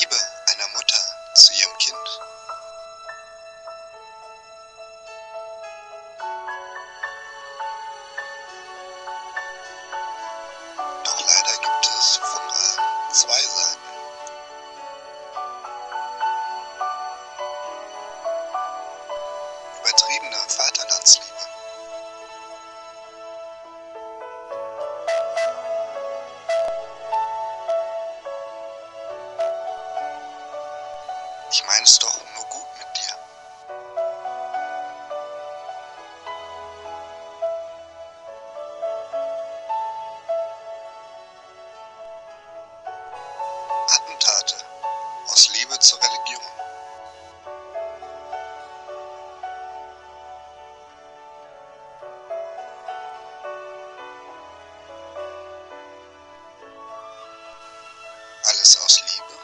Liebe einer Mutter zu ihrem Kind. Doch leider gibt es von allem zwei Seiten. Übertriebene Vaterlandsliebe. Ich meine es doch nur gut mit dir. Attentate aus Liebe zur Religion. Alles aus Liebe.